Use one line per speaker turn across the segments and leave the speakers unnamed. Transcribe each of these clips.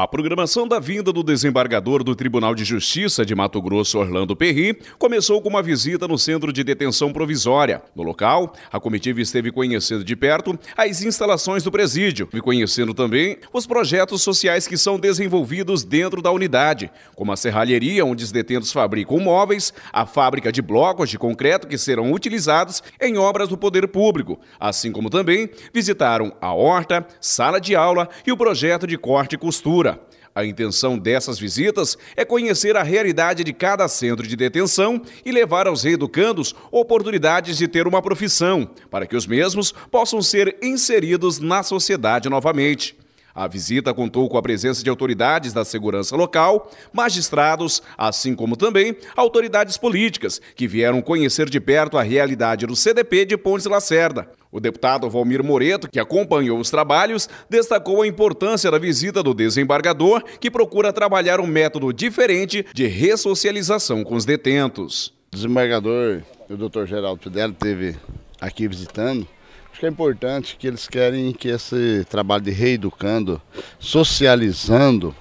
A programação da vinda do desembargador do Tribunal de Justiça de Mato Grosso, Orlando Perri, começou com uma visita no centro de detenção provisória. No local, a comitiva esteve conhecendo de perto as instalações do presídio e conhecendo também os projetos sociais que são desenvolvidos dentro da unidade, como a serralheria, onde os detentos fabricam móveis, a fábrica de blocos de concreto que serão utilizados em obras do poder público, assim como também visitaram a horta, sala de aula e o projeto de corte e costura. A intenção dessas visitas é conhecer a realidade de cada centro de detenção e levar aos reeducandos oportunidades de ter uma profissão, para que os mesmos possam ser inseridos na sociedade novamente. A visita contou com a presença de autoridades da segurança local, magistrados, assim como também autoridades políticas, que vieram conhecer de perto a realidade do CDP de Pontes Lacerda. O deputado Valmir Moreto, que acompanhou os trabalhos, destacou a importância da visita do desembargador, que procura trabalhar um método diferente de ressocialização com os detentos.
O desembargador, o doutor Geraldo Fidel, esteve aqui visitando Acho que é importante que eles querem que esse trabalho de reeducando, socializando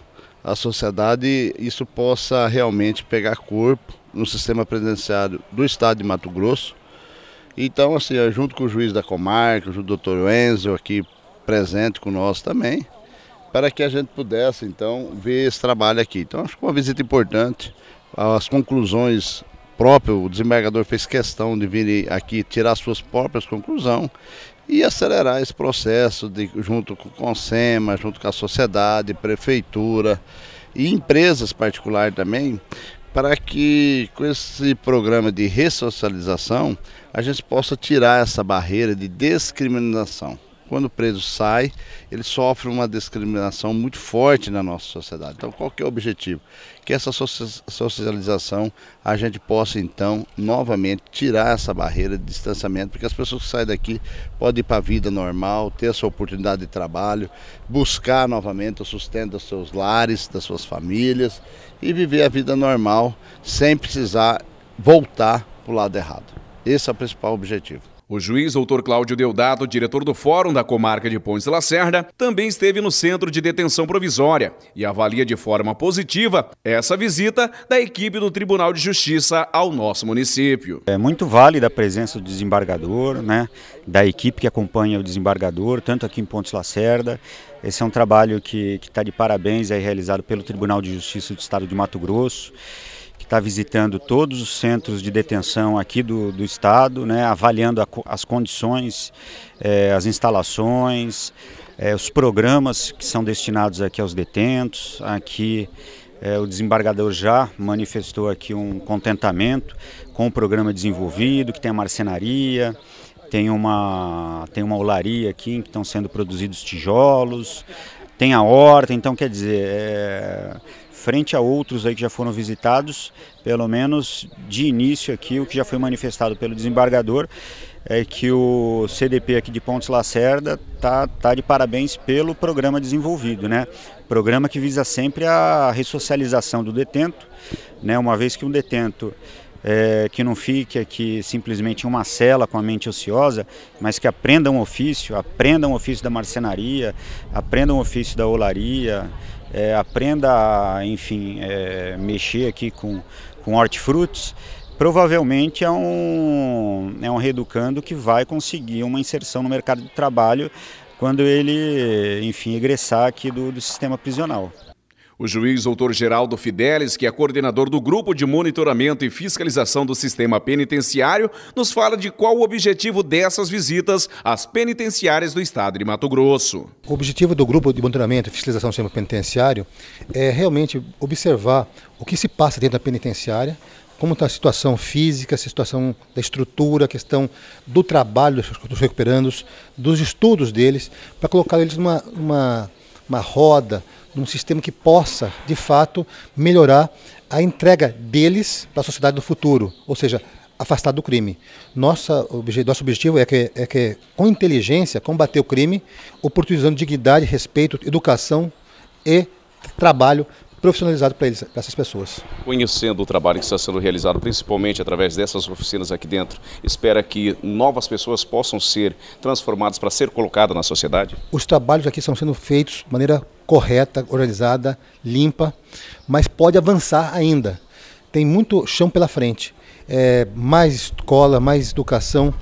a sociedade, isso possa realmente pegar corpo no sistema previdenciário do estado de Mato Grosso. Então, assim, junto com o juiz da comarca, com o doutor Enzo aqui presente conosco também, para que a gente pudesse, então, ver esse trabalho aqui. Então, acho que uma visita importante. As conclusões próprio, o desembargador fez questão de vir aqui tirar suas próprias conclusões e acelerar esse processo de, junto com o SEMA, junto com a sociedade, prefeitura e empresas particulares também, para que com esse programa de ressocialização a gente possa tirar essa barreira de discriminação. Quando o preso sai, ele sofre uma discriminação muito forte na nossa sociedade. Então, qual que é o objetivo? Que essa socialização a gente possa, então, novamente tirar essa barreira de distanciamento, porque as pessoas que saem daqui podem ir para a vida normal, ter a sua oportunidade de trabalho, buscar novamente o sustento dos seus lares, das suas famílias e viver a vida normal sem precisar voltar para o lado errado. Esse é o principal objetivo.
O juiz doutor Cláudio Deodato, diretor do Fórum da Comarca de Pontes Lacerda, também esteve no Centro de Detenção Provisória e avalia de forma positiva essa visita da equipe do Tribunal de Justiça ao nosso município.
É muito válida a presença do desembargador, né, da equipe que acompanha o desembargador, tanto aqui em Pontes Lacerda. Esse é um trabalho que está de parabéns, é realizado pelo Tribunal de Justiça do Estado de Mato Grosso está visitando todos os centros de detenção aqui do, do estado, né, avaliando a, as condições, é, as instalações, é, os programas que são destinados aqui aos detentos. Aqui é, o desembargador já manifestou aqui um contentamento com o programa desenvolvido, que tem a marcenaria, tem uma, tem uma olaria aqui em que estão sendo produzidos tijolos, tem a horta, então quer dizer, é, frente a outros aí que já foram visitados, pelo menos de início aqui, o que já foi manifestado pelo desembargador é que o CDP aqui de Pontes Lacerda tá, tá de parabéns pelo programa desenvolvido, né? Programa que visa sempre a ressocialização do detento, né? Uma vez que um detento é, que não fique aqui simplesmente em uma cela com a mente ociosa, mas que aprenda um ofício, aprenda um ofício da marcenaria, aprenda um ofício da olaria, é, aprenda a, enfim, é, mexer aqui com, com hortifrutos, provavelmente é um, é um reeducando que vai conseguir uma inserção no mercado de trabalho quando ele, enfim, egressar aqui do, do sistema prisional.
O juiz doutor Geraldo Fidelis, que é coordenador do Grupo de Monitoramento e Fiscalização do Sistema Penitenciário, nos fala de qual o objetivo dessas visitas às penitenciárias do estado de Mato Grosso.
O objetivo do Grupo de Monitoramento e Fiscalização do Sistema Penitenciário é realmente observar o que se passa dentro da penitenciária, como está a situação física, a situação da estrutura, a questão do trabalho dos recuperandos, dos estudos deles, para colocar eles numa, numa uma roda, num sistema que possa, de fato, melhorar a entrega deles para a sociedade do futuro, ou seja, afastar do crime. Nossa, nosso objetivo é que, é que, com inteligência, combater o crime, oportunizando dignidade, respeito, educação e trabalho profissionalizado para essas pessoas.
Conhecendo o trabalho que está sendo realizado, principalmente através dessas oficinas aqui dentro, espera que novas pessoas possam ser transformadas para ser colocadas na sociedade?
Os trabalhos aqui estão sendo feitos de maneira correta, organizada, limpa, mas pode avançar ainda. Tem muito chão pela frente. É, mais escola, mais educação,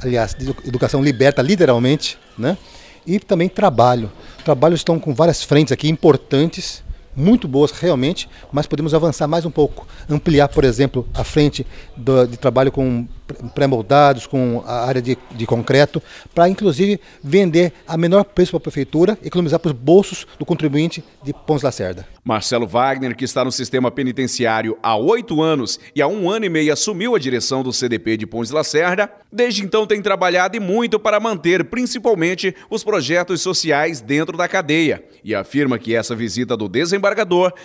aliás, educação liberta literalmente, né? E também trabalho. Trabalhos estão com várias frentes aqui importantes muito boas realmente, mas podemos avançar mais um pouco, ampliar, por exemplo, a frente do, de trabalho com pré-moldados, com a área de, de concreto, para inclusive vender a menor preço para a prefeitura, economizar para os bolsos do contribuinte de Pons Lacerda.
Marcelo Wagner, que está no sistema penitenciário há oito anos e há um ano e meio assumiu a direção do CDP de Pons Lacerda, desde então tem trabalhado e muito para manter principalmente os projetos sociais dentro da cadeia e afirma que essa visita do desembargador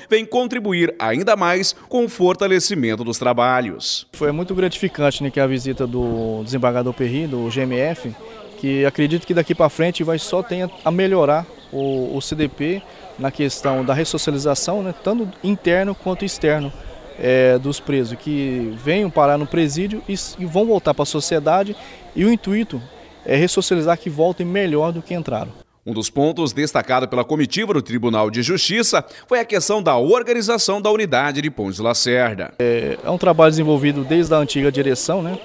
vem contribuir ainda mais com o fortalecimento dos trabalhos.
Foi muito gratificante né, que a visita do desembargador Perri, do GMF, que acredito que daqui para frente vai só ter a melhorar o, o, CDP na questão da ressocialização, né, tanto interno quanto externo é, dos presos, que venham parar no presídio e, e vão voltar para a sociedade e o intuito é ressocializar que voltem melhor do que entraram.
Um dos pontos destacado pela comitiva do Tribunal de Justiça foi a questão da organização da unidade de Pontes Lacerda.
É, é um trabalho desenvolvido desde a antiga direção, né?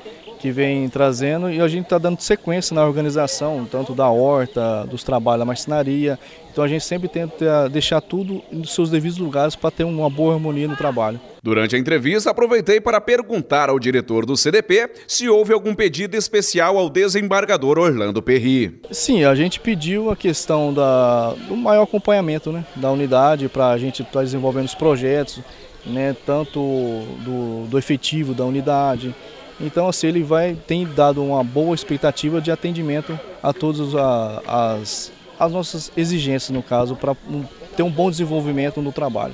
Que vem trazendo e a gente está dando sequência na organização, tanto da horta, dos trabalhos da marcenaria. Então a gente sempre tenta deixar tudo nos seus devidos lugares para ter uma boa harmonia no trabalho.
Durante a entrevista, aproveitei para perguntar ao diretor do CDP se houve algum pedido especial ao desembargador Orlando Perri.
Sim, a gente pediu a questão da, do maior acompanhamento né, da unidade para a gente estar tá desenvolvendo os projetos, né, tanto do, do efetivo da unidade, então, assim, ele vai tem dado uma boa expectativa de atendimento a todas as, as nossas exigências, no caso, para ter um bom desenvolvimento no trabalho.